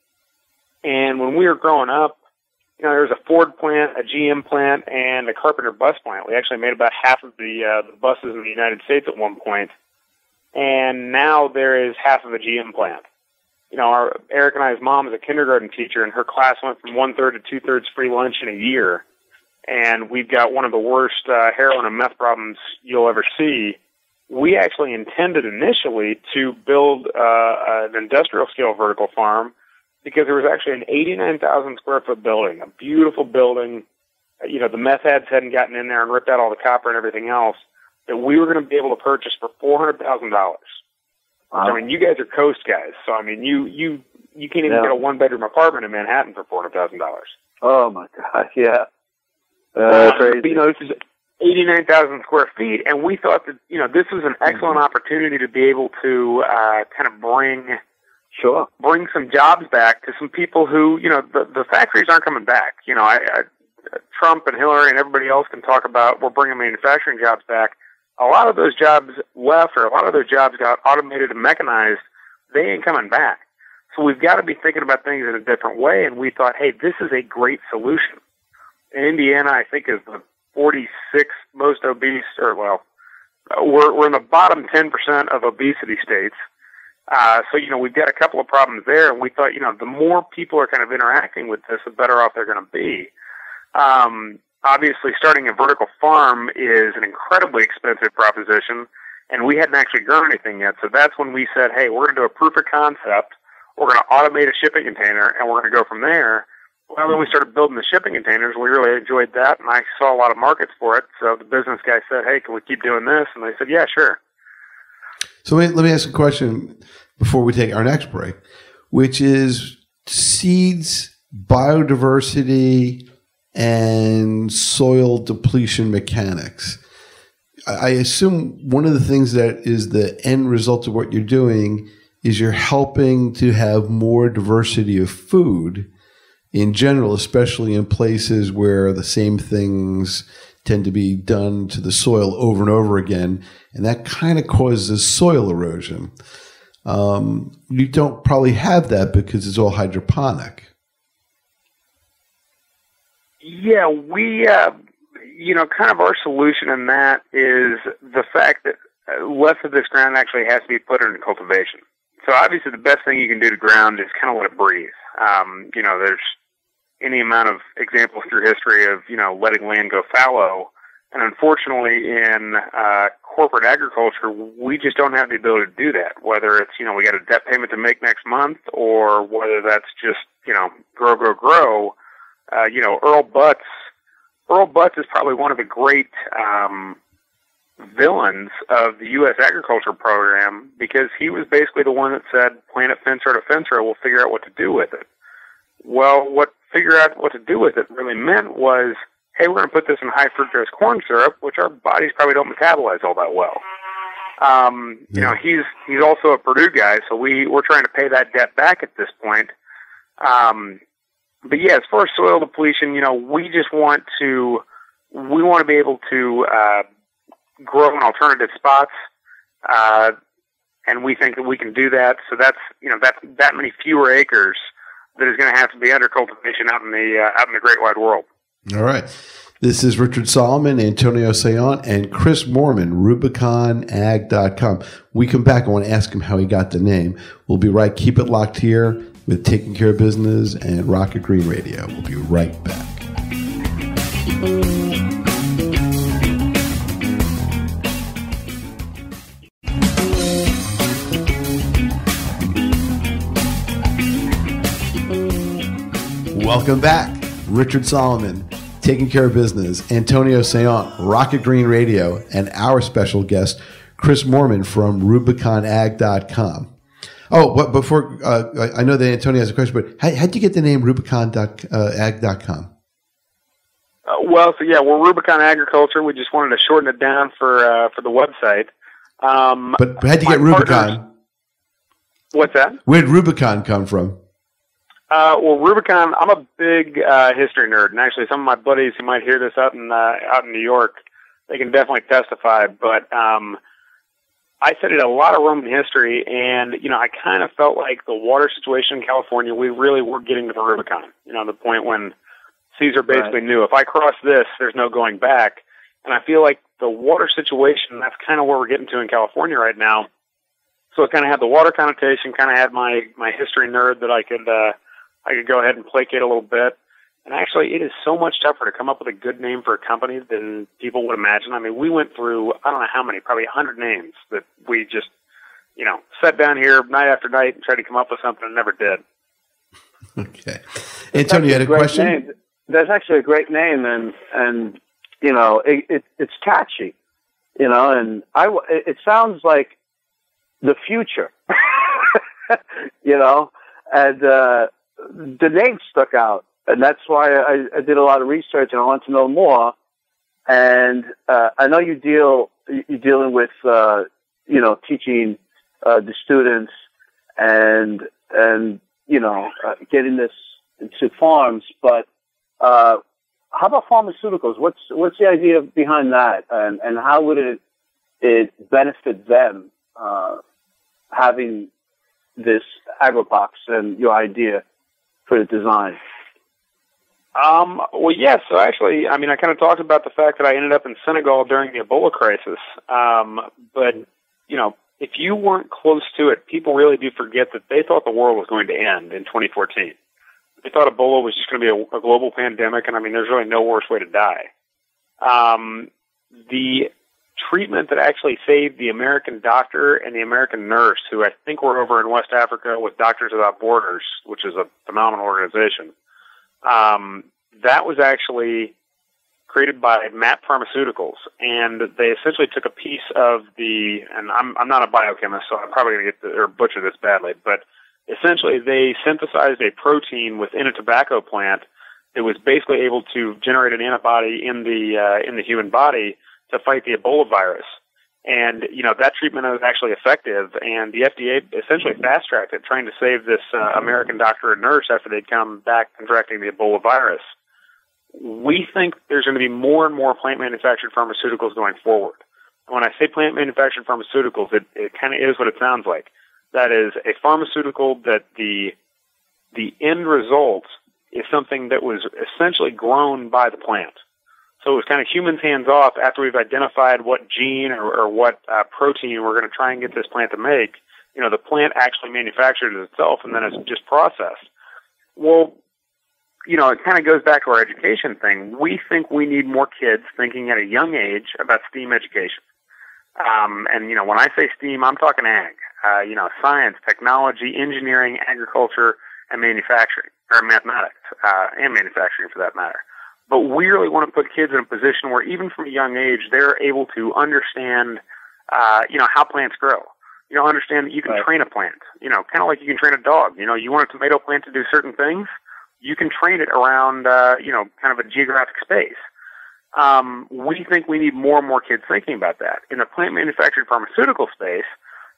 [SPEAKER 2] and when we were growing up, you know, there was a Ford plant, a GM plant, and a Carpenter bus plant. We actually made about half of the uh, the buses in the United States at one point, and now there is half of a GM plant. You know, our Eric and I's mom is a kindergarten teacher, and her class went from one third to two thirds free lunch in a year and we've got one of the worst uh, heroin and meth problems you'll ever see. We actually intended initially to build uh, an industrial scale vertical farm because there was actually an 89,000 square foot building, a beautiful building. You know, the meth heads hadn't gotten in there and ripped out all the copper and everything else that we were going to be able to purchase for $400,000. Wow. I mean, you guys are coast guys, so I mean, you you you can't even yeah. get a one bedroom apartment in Manhattan for four hundred thousand dollars.
[SPEAKER 3] Oh my god, yeah.
[SPEAKER 2] Uh, crazy. You know, this is 89,000 square feet, and we thought that, you know, this was an excellent mm-hmm. opportunity to be able to uh, kind of bring
[SPEAKER 3] sure
[SPEAKER 2] bring some jobs back to some people who, you know, the, the factories aren't coming back. You know, I, I, Trump and Hillary and everybody else can talk about we're bringing manufacturing jobs back. A lot of those jobs left, or a lot of those jobs got automated and mechanized. They ain't coming back. So we've got to be thinking about things in a different way. And we thought, hey, this is a great solution. Indiana, I think, is the 46th most obese, or well, we're we're in the bottom 10% of obesity states. Uh, so you know we've got a couple of problems there, and we thought you know the more people are kind of interacting with this, the better off they're going to be. Um, obviously, starting a vertical farm is an incredibly expensive proposition, and we hadn't actually grown anything yet. So that's when we said, hey, we're going to do a proof of concept. We're going to automate a shipping container, and we're going to go from there. Well, then we started building the shipping containers. We really enjoyed that, and I saw a lot of markets for it. So the business guy said, "Hey, can we keep doing this?" And they said, "Yeah, sure."
[SPEAKER 1] So let me, let me ask a question before we take our next break, which is seeds, biodiversity, and soil depletion mechanics. I assume one of the things that is the end result of what you're doing is you're helping to have more diversity of food in general, especially in places where the same things tend to be done to the soil over and over again, and that kind of causes soil erosion. Um, you don't probably have that because it's all hydroponic.
[SPEAKER 2] Yeah, we, uh, you know, kind of our solution in that is the fact that uh, less of this ground actually has to be put into cultivation. So obviously, the best thing you can do to ground is kind of let it breathe. Um, you know, there's any amount of examples through history of you know letting land go fallow. And unfortunately, in uh, corporate agriculture, we just don't have the ability to do that. Whether it's, you know, we got a debt payment to make next month or whether that's just, you know, grow, grow, grow. Uh, you know, Earl Butz, Earl Butz is probably one of the great, um, villains of the U.S. agriculture program because he was basically the one that said, plant it fence row to fence row, we'll figure out what to do with it. Well, what figure out what to do with it really meant was, hey, we're going to put this in high fructose corn syrup, which our bodies probably don't metabolize all that well. Um, yeah. You know, he's he's also a Purdue guy, so we we're trying to pay that debt back at this point. Um, but yeah, as far as soil depletion, you know, we just want to we want to be able to uh, grow in alternative spots, uh, and we think that we can do that. So that's you know that's that many fewer acres that is going to have to be under cultivation out in the uh, out in the great wide world.
[SPEAKER 1] All right. This is Richard Solomon, Antonio Saillant, and Chris Moorman, RubiconAg.com. We come back. I want to ask him how he got the name. We'll be right. Keep it locked here with Taking Care of Business and Rock It Green Radio. We'll be right back. Welcome back. Richard Solomon, Taking Care of Business, Antonio Saillant, Rocket Green Radio, and our special guest, Chris Moorman from RubiconAg.com. Oh, but before, uh, I know that Antonio has a question, but how, how'd you get the name RubiconAg.com?
[SPEAKER 2] Uh, well, so yeah, we're Rubicon Agriculture. We just wanted to shorten it down for uh, for the website.
[SPEAKER 1] Um, but, but how'd you get Rubicon? Partners,
[SPEAKER 2] what's that?
[SPEAKER 1] Where did Rubicon come from?
[SPEAKER 2] Uh, well, Rubicon, I'm a big uh, history nerd, and actually, some of my buddies who might hear this out in uh, out in New York, they can definitely testify. But um, I studied a lot of Roman history, and you know, I kind of felt like the water situation in California, we really were getting to the Rubicon. You know, the point when Caesar basically right. knew if I cross this, there's no going back. And I feel like the water situation, that's kind of where we're getting to in California right now. So it kind of had the water connotation, kind of had my my history nerd that I could. Uh, I could go ahead and placate a little bit. And actually, it is so much tougher to come up with a good name for a company than people would imagine. I mean, we went through, I don't know how many, probably a hundred names that we just, you know, sat down here night after night and tried to come up with something and never did.
[SPEAKER 1] Okay. Antonio, you had a question?
[SPEAKER 3] Name. That's actually a great name. And, and, you know, it, it, it's catchy, you know, and I, it sounds like the future, you know, and, uh, the name stuck out, and that's why I, I did a lot of research and I want to know more. And uh, I know you deal you're dealing with uh, you know teaching uh, the students and and you know uh, getting this to farms, but uh, how about pharmaceuticals? What's what's the idea behind that, and and how would it it benefit them uh, having this agrobox and your idea? for the design?
[SPEAKER 2] Um, well, yes. So actually, I mean, I kind of talked about the fact that I ended up in Senegal during the Ebola crisis. Um, but you know, if you weren't close to it, people really do forget that they thought the world was going to end in 2014. They thought Ebola was just going to be a, a global pandemic, and I mean, there's really no worse way to die. Um, the treatment that actually saved the American doctor and the American nurse, who I think were over in West Africa with Doctors Without Borders, which is a phenomenal organization. Um, that was actually created by Mapp Pharmaceuticals, and they essentially took a piece of the. And I'm I'm not a biochemist, so I'm probably going to get the, or butcher this badly, but essentially they synthesized a protein within a tobacco plant that was basically able to generate an antibody in the uh, in the human body to fight the Ebola virus. And, you know, that treatment was actually effective and the FDA essentially fast tracked it trying to save this uh, American doctor and nurse after they'd come back contracting the Ebola virus. We think there's going to be more and more plant manufactured pharmaceuticals going forward. And when I say plant manufactured pharmaceuticals, it, it kind of is what it sounds like. That is a pharmaceutical that the, the end result is something that was essentially grown by the plant. So it was kind of humans hands off after we've identified what gene or, or what uh, protein we're going to try and get this plant to make. You know, the plant actually manufactured it itself and then it's just processed. Well, you know, it kind of goes back to our education thing. We think we need more kids thinking at a young age about STEAM education. Um, and you know, when I say STEAM, I'm talking ag. Uh, you know, science, technology, engineering, agriculture, and manufacturing, or mathematics, uh, and manufacturing for that matter. But we really want to put kids in a position where even from a young age, they're able to understand, uh, you know, how plants grow. You know, understand that you can right. train a plant. You know, kind of like you can train a dog. You know, you want a tomato plant to do certain things, you can train it around, uh, you know, kind of a geographic space. Um, we think we need more and more kids thinking about that. In the plant manufactured pharmaceutical space,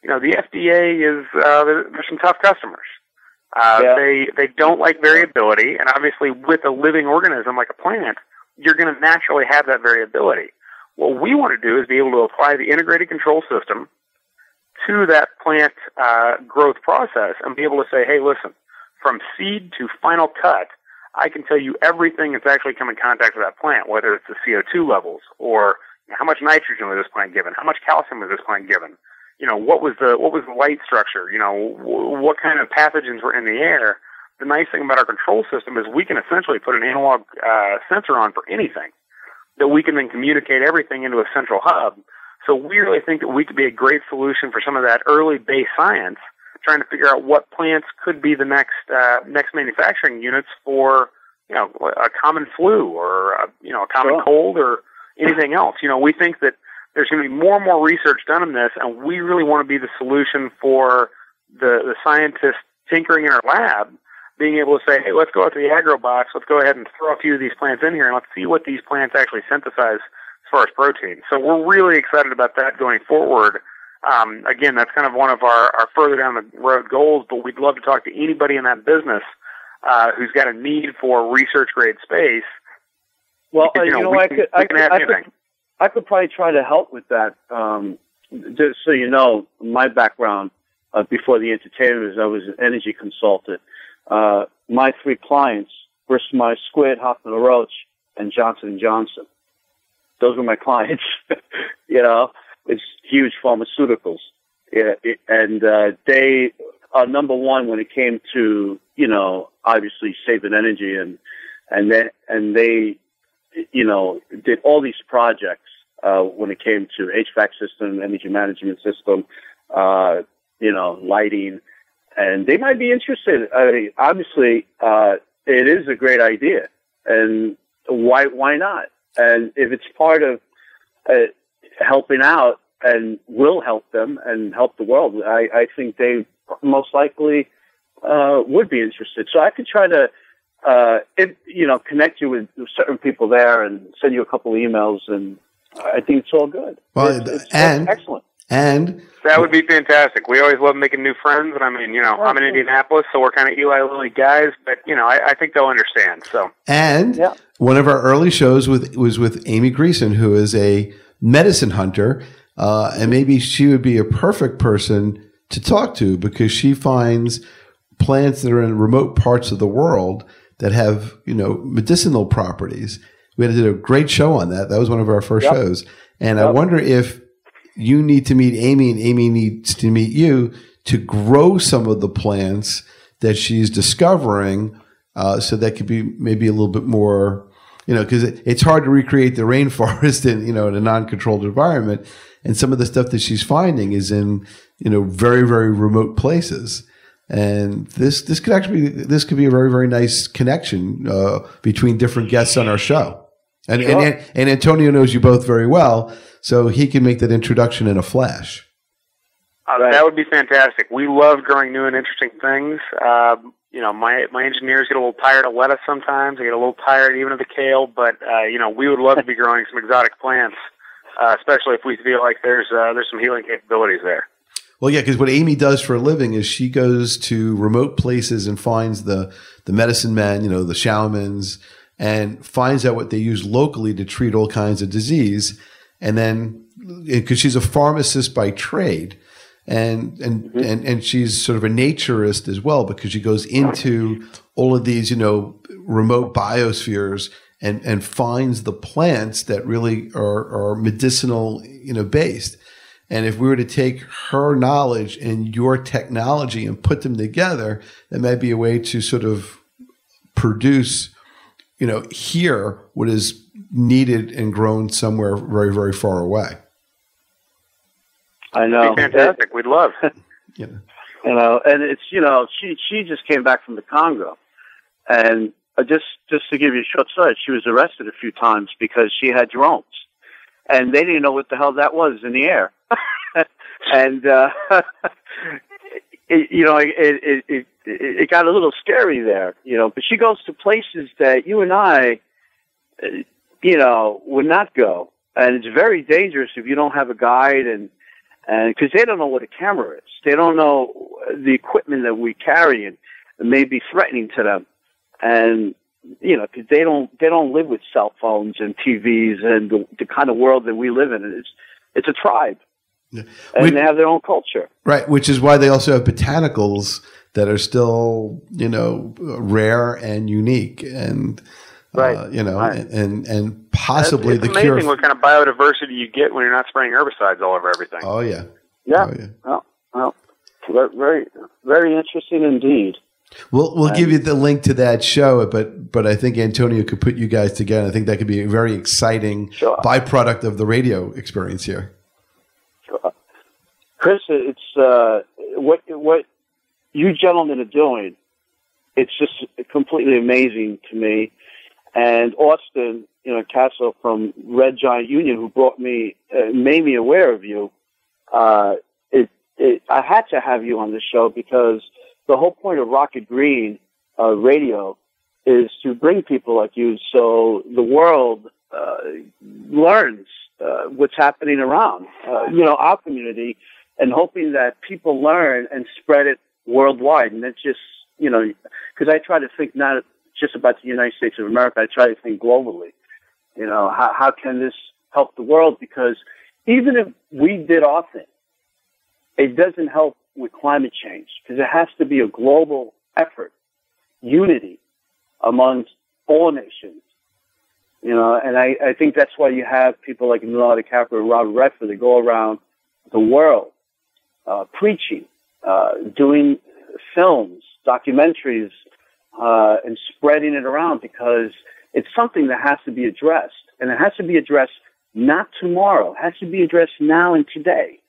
[SPEAKER 2] you know, the FDA is, uh, there's some tough customers. Uh, yeah. they, they don't like variability, and obviously with a living organism like a plant, you're going to naturally have that variability. What we want to do is be able to apply the integrated control system to that plant uh, growth process and be able to say, hey, listen, from seed to final cut, I can tell you everything that's actually come in contact with that plant, whether it's the CO2 levels or how much nitrogen was this plant given, how much calcium was this plant given, you know, what was the what was the light structure, you know, what kind of pathogens were in the air. The nice thing about our control system is we can essentially put an analog uh, sensor on for anything that we can then communicate everything into a central hub. So we really think that we could be a great solution for some of that early base science trying to figure out what plants could be the next uh, next manufacturing units for you know a common flu or a, you know a common sure. cold or anything else. You know, we think that there's going to be more and more research done on this, and we really want to be the solution for the the scientists tinkering in our lab, being able to say, hey, let's go out to the agro box, let's go ahead and throw a few of these plants in here, and let's see what these plants actually synthesize as far as protein. So we're really excited about that going forward. Um, again, that's kind of one of our, our further down the road goals, but we'd love to talk to anybody in that business uh, who's got a need for research grade space.
[SPEAKER 3] Well, because, you, know, you know, I could, I could, I could, I could probably try to help with that. Um, just so you know, my background uh, before the entertainment is I was an energy consultant. Uh, my three clients, Bristol Myers Squibb, Hoffmann Roche, and Johnson & Johnson. Those were my clients. you know, it's huge pharmaceuticals. It, and uh, they are number one when it came to you know obviously saving energy and and then and they you know did all these projects uh, when it came to HVAC system, energy management system, uh, you know lighting, and they might be interested. I mean, obviously, uh, it is a great idea, and why why not? And if it's part of uh, helping out and will help them and help the world, I, I think they most likely uh, would be interested. So I could try to, uh, if, you know, connect you with certain people there and send you a couple of emails, and I think it's all good.
[SPEAKER 1] Well, it's, it's and excellent. And
[SPEAKER 2] that would be fantastic. We always love making new friends, and I mean, you know, I'm in Indianapolis, so we're kind of Eli Lilly guys, but you know, I, I think they'll understand. So,
[SPEAKER 1] and yeah. one of our early shows with was with Amy Greason, who is a medicine hunter, uh, and maybe she would be a perfect person to talk to because she finds plants that are in remote parts of the world that have you know medicinal properties. We did a great show on that. That was one of our first yep. shows, and yep. I wonder if you need to meet Amy and Amy needs to meet you to grow some of the plants that she's discovering, uh, so that could be maybe a little bit more you know, because it, it's hard to recreate the rainforest in you know in a non-controlled environment, and some of the stuff that she's finding is in you know very very remote places. And this this could actually be, this could be a very very nice connection uh, between different guests on our show. And, sure. and and Antonio knows you both very well, so he can make that introduction in a flash.
[SPEAKER 2] Uh, that would be fantastic. We love growing new and interesting things. Uh, you know, my my engineers get a little tired of lettuce sometimes. They get a little tired even of the kale, but uh, you know, we would love to be growing some exotic plants, uh, especially if we feel like there's uh, there's some healing capabilities there.
[SPEAKER 1] Well, yeah, because what Amy does for a living is she goes to remote places and finds the the medicine men, you know, the shamans, and finds out what they use locally to treat all kinds of disease, and then because she's a pharmacist by trade and and, mm-hmm. and and she's sort of a naturist as well because she goes into all of these you know remote biospheres and and finds the plants that really are are medicinal you know based and if we were to take her knowledge and your technology and put them together that might be a way to sort of produce you know here what is needed and grown somewhere very very far away
[SPEAKER 3] I know.
[SPEAKER 2] fantastic. We'd love.
[SPEAKER 3] you know, and it's you know she she just came back from the Congo, and uh, just just to give you a short story, she was arrested a few times because she had drones, and they didn't know what the hell that was in the air, and uh, it, you know it, it it it got a little scary there, you know. But she goes to places that you and I, uh, you know, would not go, and it's very dangerous if you don't have a guide and and because they don't know what a camera is, they don't know the equipment that we carry and it may be threatening to them and you know, because they don't they don't live with cell phones and TVs and the, the kind of world that we live in. It's it's a tribe, yeah. and we, they have their own culture.
[SPEAKER 1] Right, which is why they also have botanicals that are still you know rare and unique and. Uh, right. Uh, you know, right. and and possibly
[SPEAKER 2] it's,
[SPEAKER 1] it's
[SPEAKER 2] the
[SPEAKER 1] amazing
[SPEAKER 2] cure. what kind of biodiversity you get when you're not spraying herbicides all over everything.
[SPEAKER 1] Oh yeah.
[SPEAKER 3] Yeah. Oh, yeah. Well, well, very, very interesting indeed.
[SPEAKER 1] We'll we'll give you the link to that show, but but I think Antonio could put you guys together. I think that could be a very exciting sure. byproduct of the radio experience here.
[SPEAKER 3] Chris, it's uh, what what you gentlemen are doing. It's just completely amazing to me. And Austin, you know, Castle from Red Giant Union, who brought me, uh, made me aware of you. Uh, it, it, I had to have you on the show because the whole point of Rock It Green uh, radio is to bring people like you so the world uh, learns uh, what's happening around, uh, you know, our community, and hoping that people learn and spread it worldwide. And it's just, you know, because I try to think not just about the United States of America, I try to think globally. You know, how, how can this help the world? Because even if we did our thing, it doesn't help with climate change because it has to be a global effort, unity amongst all nations. You know, and I, I think that's why you have people like Leonardo DiCaprio and Robert Redford that go around the world uh, preaching, uh, doing films, documentaries, uh, and spreading it around because it's something that has to be addressed. And it has to be addressed not tomorrow. It has to be addressed now and today.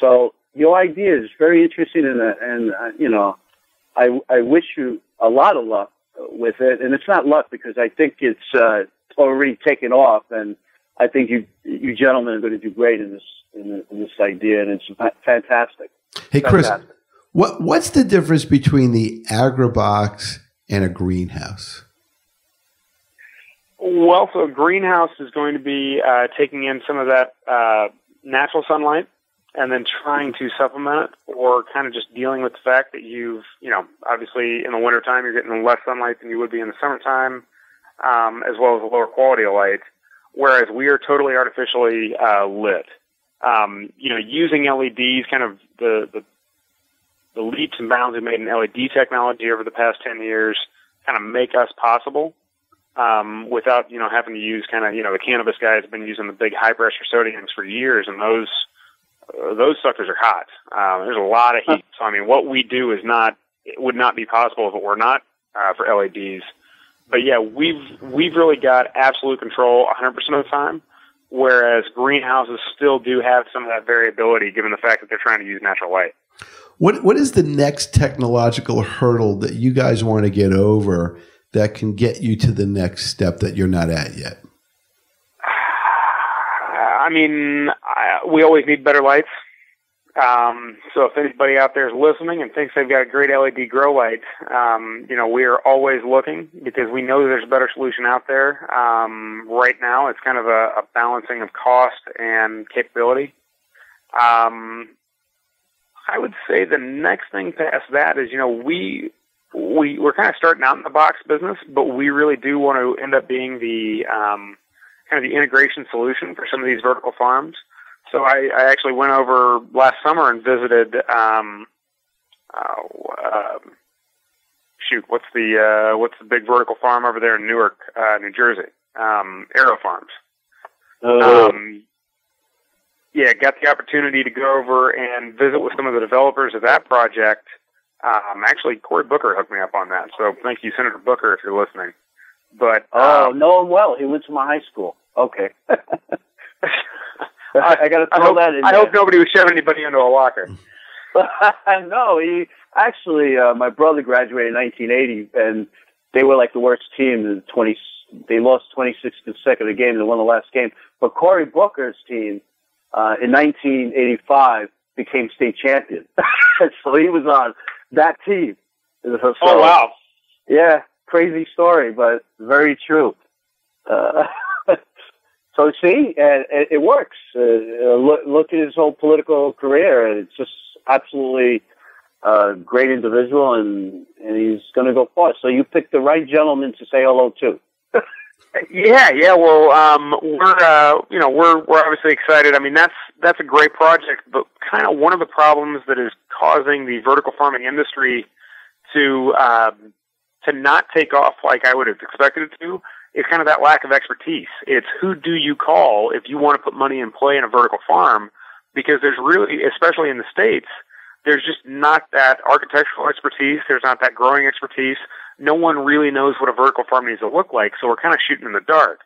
[SPEAKER 3] So your idea is very interesting, and uh, and uh, you know, I I wish you a lot of luck with it. And it's not luck because I think it's uh, already taken off, and I think you you gentlemen are going to do great in this in, in this idea, and it's fantastic.
[SPEAKER 1] Hey, Chris, what what's the difference between the AgriBox and a greenhouse?
[SPEAKER 2] Well, so a greenhouse is going to be uh, taking in some of that uh, natural sunlight and then trying to supplement it or kind of just dealing with the fact that you've, you know, obviously in the wintertime you're getting less sunlight than you would be in the summertime, um, as well as a lower quality of light, whereas we are totally artificially uh, lit. Um, you know, using LEDs, kind of the, the the leaps and bounds we've made in LED technology over the past 10 years kind of make us possible um, without, you know, having to use kind of, you know, the cannabis guys have been using the big high pressure sodiums for years and those uh, those suckers are hot. Um, there's a lot of heat. So I mean, what we do is not it would not be possible if it were not uh, for LEDs. But yeah, we've we've really got absolute control 100% of the time, whereas greenhouses still do have some of that variability, given the fact that they're trying to use natural light.
[SPEAKER 1] What what is the next technological hurdle that you guys want to get over that can get you to the next step that you're not at yet?
[SPEAKER 2] I mean, I, we always need better lights. Um, so if anybody out there is listening and thinks they've got a great LED grow light, um, you know, we are always looking because we know there's a better solution out there. Um, right now, it's kind of a, a balancing of cost and capability. Um, I would say the next thing past that is, you know, we we we're kind of starting out in the box business, but we really do want to end up being the um, kind of the integration solution for some of these vertical farms. So I, I actually went over last summer and visited. Um, uh, uh, shoot, what's the uh, what's the big vertical farm over there in Newark, uh, New Jersey? Um, AeroFarms.
[SPEAKER 3] Oh. Um,
[SPEAKER 2] yeah, got the opportunity to go over and visit with some of the developers of that project. Um, actually, Cory Booker hooked me up on that. So thank you, Senator Booker, if you're listening. But
[SPEAKER 3] oh, um, know him well. He went to my high school. Okay. I, I got to throw
[SPEAKER 2] hope,
[SPEAKER 3] that in.
[SPEAKER 2] I
[SPEAKER 3] there.
[SPEAKER 2] hope nobody was shoving anybody into a locker.
[SPEAKER 3] no, he actually. Uh, my brother graduated in 1980, and they were like the worst team. In 20, they lost 26 consecutive games. They won the last game. But Cory Booker's team uh, in 1985 became state champion, so he was on that team. So,
[SPEAKER 2] oh wow!
[SPEAKER 3] Yeah, crazy story, but very true. Uh, so see, and it, it works. Uh, look, look at his whole political career, it's just absolutely a great individual, and and he's going to go far. So you picked the right gentleman to say hello to.
[SPEAKER 2] Yeah, yeah. Well, um, we're uh, you know we're we're obviously excited. I mean that's that's a great project, but kind of one of the problems that is causing the vertical farming industry to um, to not take off like I would have expected it to is kind of that lack of expertise. It's who do you call if you want to put money in play in a vertical farm? Because there's really, especially in the states, there's just not that architectural expertise. There's not that growing expertise. No one really knows what a vertical farm needs to look like. So we're kind of shooting in the dark.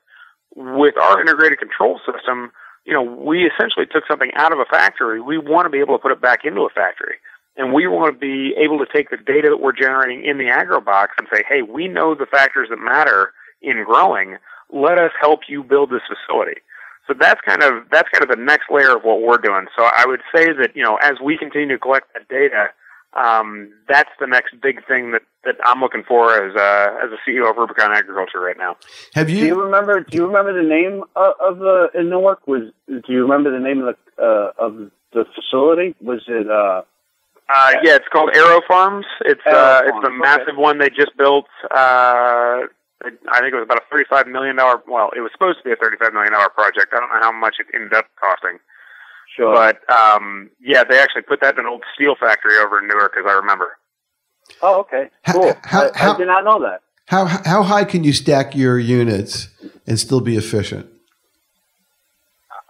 [SPEAKER 2] With our integrated control system, you know, we essentially took something out of a factory. We want to be able to put it back into a factory. And we want to be able to take the data that we're generating in the agro box and say, hey, we know the factors that matter in growing. Let us help you build this facility. So that's kind of that's kind of the next layer of what we're doing. So I would say that you know as we continue to collect that data, um, that's the next big thing that, that I'm looking for as a as a CEO of Rubicon Agriculture right now.
[SPEAKER 1] Have you?
[SPEAKER 3] Do you remember? Do you remember the name of, of the in Newark? Was do you remember the name of the uh, of the facility? Was it? Uh,
[SPEAKER 2] uh, yeah, it's called Aero Farms. It's
[SPEAKER 3] Aero
[SPEAKER 2] uh,
[SPEAKER 3] Farms,
[SPEAKER 2] it's a massive
[SPEAKER 3] okay.
[SPEAKER 2] one they just built. I think it was about a thirty-five million dollar. Well, it was supposed to be a thirty-five million dollar project. I don't know how much it ended up costing,
[SPEAKER 3] sure.
[SPEAKER 2] but um, yeah, they actually put that in an old steel factory over in Newark, as I remember.
[SPEAKER 3] oh, okay,
[SPEAKER 1] How-
[SPEAKER 3] cool.
[SPEAKER 1] how-
[SPEAKER 3] I,
[SPEAKER 1] how-
[SPEAKER 3] I did not know that.
[SPEAKER 1] How how high can you stack your units and still be efficient?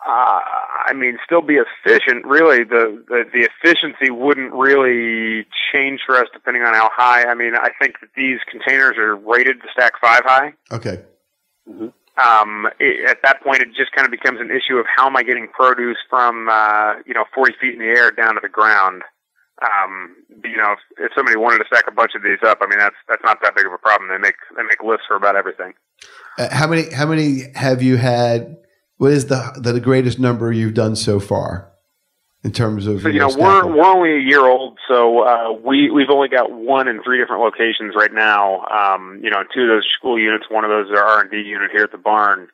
[SPEAKER 2] Uh, I mean, still be efficient. Really, the, the the efficiency wouldn't really change for us depending on how high. I mean, I think that these containers are rated to stack five high.
[SPEAKER 1] Okay.
[SPEAKER 2] um, it, at that point, it just kind of becomes an issue of how am I getting produce from uh, you know 40 feet in the air down to the ground. Um, you know, if, if somebody wanted to stack a bunch of these up, I mean that's that's not that big of a problem. They make they make lists for about everything.
[SPEAKER 1] Uh, how many how many have you had? What is the the greatest number you've done so far in terms of
[SPEAKER 2] So you know we're we're only a year old, so uh, we we've only got one in three different locations right now. Um, you know, two of those school units, one of those is our R and D unit here at the barn.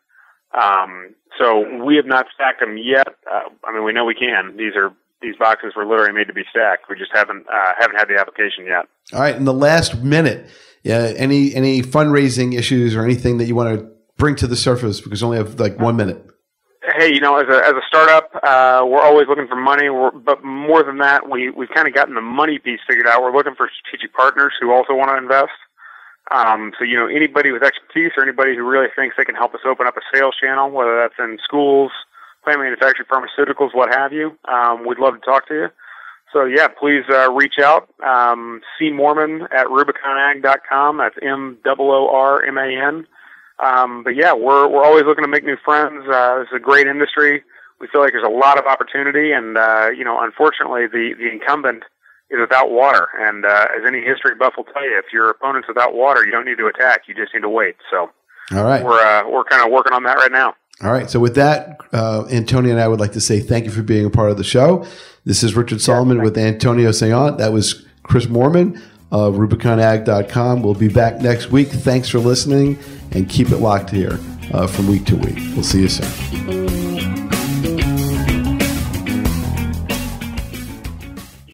[SPEAKER 2] Um, so we have not stacked them yet. Uh, I mean, we know we can. These are these boxes were literally made to be stacked. We just haven't uh, haven't had the application yet.
[SPEAKER 1] All right, in the last minute, yeah, any any fundraising issues or anything that you want to bring to the surface because we only have like one minute.
[SPEAKER 2] Hey, you know, as a as a startup, uh, we're always looking for money. We're, but more than that, we we've kind of gotten the money piece figured out. We're looking for strategic partners who also want to invest. Um, so you know, anybody with expertise or anybody who really thinks they can help us open up a sales channel, whether that's in schools, plant manufacturing, pharmaceuticals, what have you, um, we'd love to talk to you. So yeah, please uh, reach out. Um, C Moorman at RubiconAg.com. That's M O O R M A N. Um, but yeah, we're we're always looking to make new friends. Uh, it's a great industry. We feel like there's a lot of opportunity, and uh, you know, unfortunately, the the incumbent is without water. And uh, as any history buff will tell you, if your opponent's without water, you don't need to attack. You just need to wait. So
[SPEAKER 1] All right.
[SPEAKER 2] we're uh, we're kind of working on that right now.
[SPEAKER 1] All right. So with that, uh, Antonio and I would like to say thank you for being a part of the show. This is Richard Solomon with Antonio Saillant. That was Chris Moorman of RubiconAg.com. We'll be back next week. Thanks for listening and keep it locked here uh, from week to week. We'll see you soon.